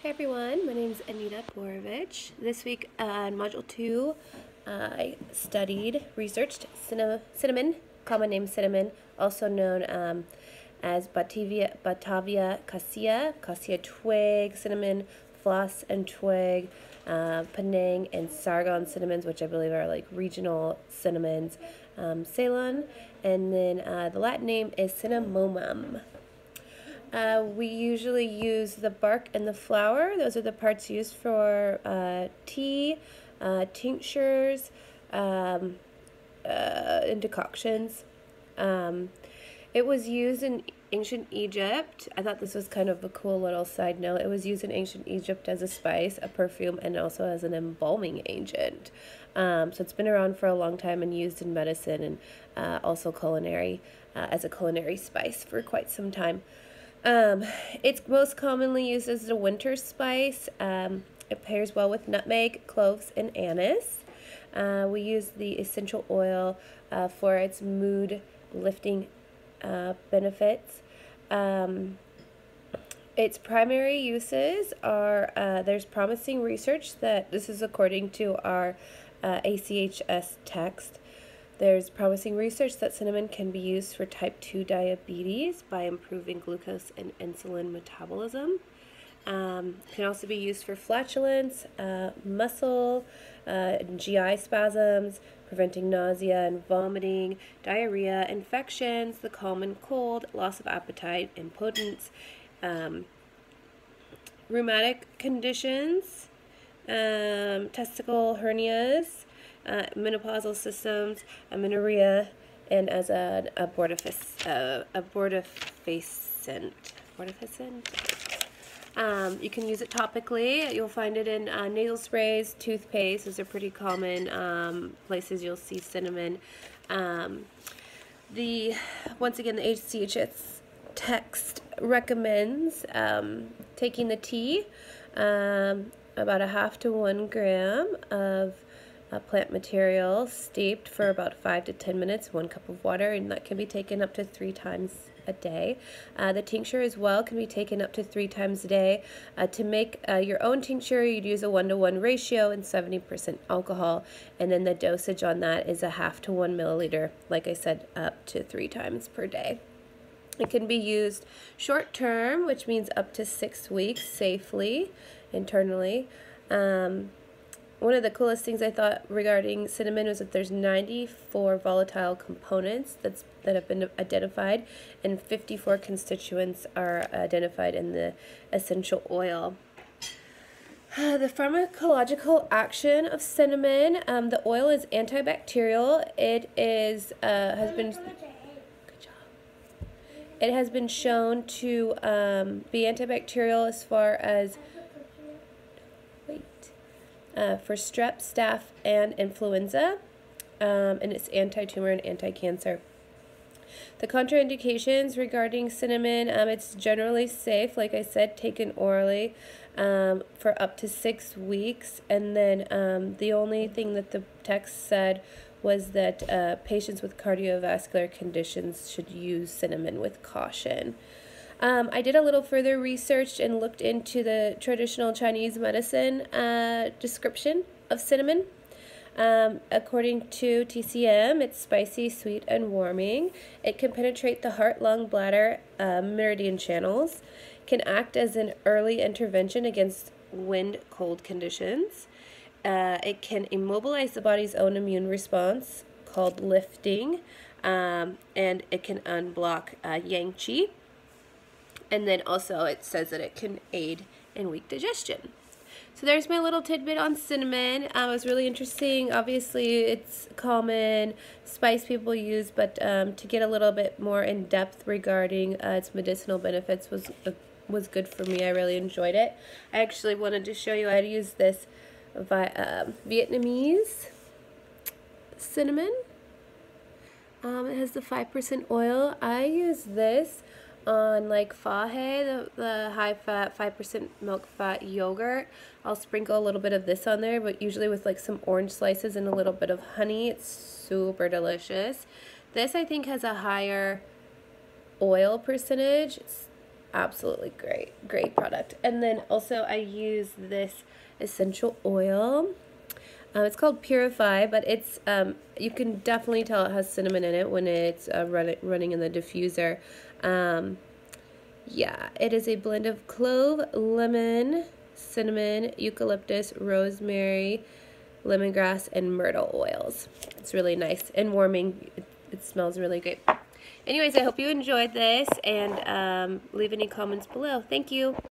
Hey everyone, my name is Anita Borovich. This week uh, in Module 2, uh, I studied, researched cinnamon, cinnamon, common name cinnamon, also known um, as Batavia, Batavia cassia, cassia twig, cinnamon, floss and twig, uh, Penang and Saigon cinnamons, which I believe are like regional cinnamons, um, Ceylon, and then uh, the Latin name is cinnamomum. Uh, we usually use the bark and the flower. Those are the parts used for uh, tea, uh, tinctures, um, uh, and decoctions. Um, it was used in ancient Egypt. I thought this was kind of a cool little side note. It was used in ancient Egypt as a spice, a perfume, and also as an embalming agent. Um, so it's been around for a long time and used in medicine and uh, also culinary uh, as a culinary spice for quite some time. Um, it's most commonly used as a winter spice. Um, it pairs well with nutmeg, cloves, and anise. Uh, we use the essential oil uh, for its mood lifting uh, benefits. Um, its primary uses are uh, there's promising research that this is according to our uh, ACHS text there's promising research that cinnamon can be used for type 2 diabetes by improving glucose and insulin metabolism. Um, can also be used for flatulence, uh, muscle, uh, GI spasms, preventing nausea and vomiting, diarrhea, infections, the common cold, loss of appetite, impotence, um, rheumatic conditions, um, testicle hernias, uh, menopausal systems, amenorrhea, and as an abortifacient. Uh, abortifacient. Um, you can use it topically. You'll find it in uh, nasal sprays, toothpaste. Those are pretty common um, places you'll see cinnamon. Um, the once again the ACHS text recommends um, taking the tea, um, about a half to one gram of uh, plant material steeped for about 5 to 10 minutes, one cup of water, and that can be taken up to three times a day. Uh, the tincture as well can be taken up to three times a day. Uh, to make uh, your own tincture, you'd use a one to one ratio and 70% alcohol, and then the dosage on that is a half to one milliliter, like I said, up to three times per day. It can be used short term, which means up to six weeks safely internally. Um, one of the coolest things I thought regarding cinnamon was that there's 94 volatile components that's that have been identified and 54 constituents are identified in the essential oil. the pharmacological action of cinnamon, um, the oil is antibacterial. It is uh, has been. It has been shown to um, be antibacterial as far as uh, for strep, staph, and influenza, um, and it's anti-tumor and anti-cancer. The contraindications regarding cinnamon, um, it's generally safe, like I said, taken orally um, for up to six weeks. And then um, the only thing that the text said was that uh, patients with cardiovascular conditions should use cinnamon with caution. Um, I did a little further research and looked into the traditional Chinese medicine uh, description of cinnamon. Um, according to TCM, it's spicy, sweet, and warming. It can penetrate the heart, lung, bladder, uh, meridian channels, can act as an early intervention against wind cold conditions. Uh, it can immobilize the body's own immune response called lifting, um, and it can unblock uh, yang qi. And then also it says that it can aid in weak digestion. So there's my little tidbit on cinnamon. Um, it was really interesting. Obviously, it's common spice people use, but um, to get a little bit more in depth regarding uh, its medicinal benefits was uh, was good for me. I really enjoyed it. I actually wanted to show you. I use this vi um, Vietnamese cinnamon. Um, it has the 5% oil. I use this on like Fage, the, the high fat, 5% milk fat yogurt. I'll sprinkle a little bit of this on there, but usually with like some orange slices and a little bit of honey. It's super delicious. This I think has a higher oil percentage. It's absolutely great, great product. And then also I use this essential oil. Um, it's called Purify, but it's um, you can definitely tell it has cinnamon in it when it's uh, run running in the diffuser. Um, yeah, it is a blend of clove, lemon, cinnamon, eucalyptus, rosemary, lemongrass, and myrtle oils. It's really nice and warming. It, it smells really great. Anyways, I hope you enjoyed this and um, leave any comments below. Thank you.